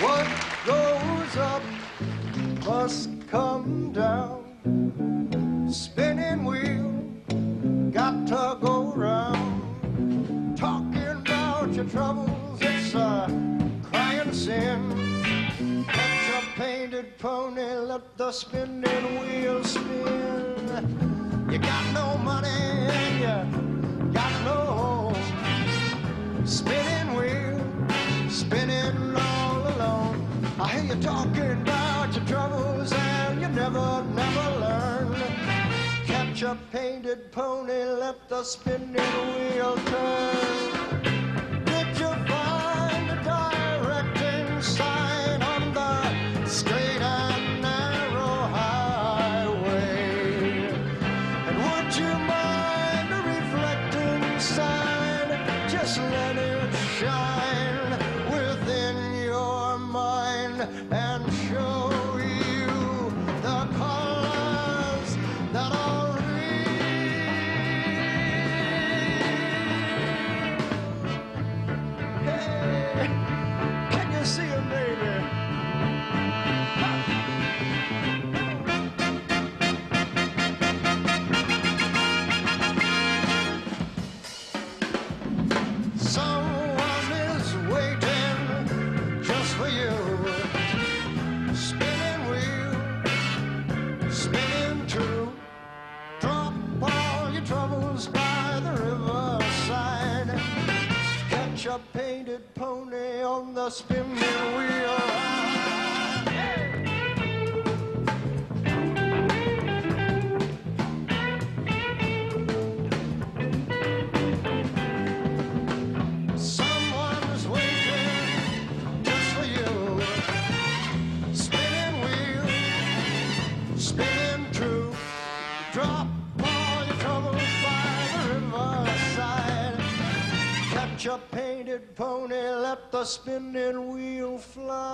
What goes up must come down. Spinning wheel, got to go round. Talking about your troubles, it's a crying sin. Catch a painted pony, let the spinning wheel I hear you talking about your troubles and you never, never learn. Catch a painted pony, let the spinning wheel turn. Did you find a directing sign on the straight and narrow highway? And would you mind a reflecting sign? Just can you see 'em, baby? A painted pony on the spinning wheel. A painted pony, let the spinning wheel fly.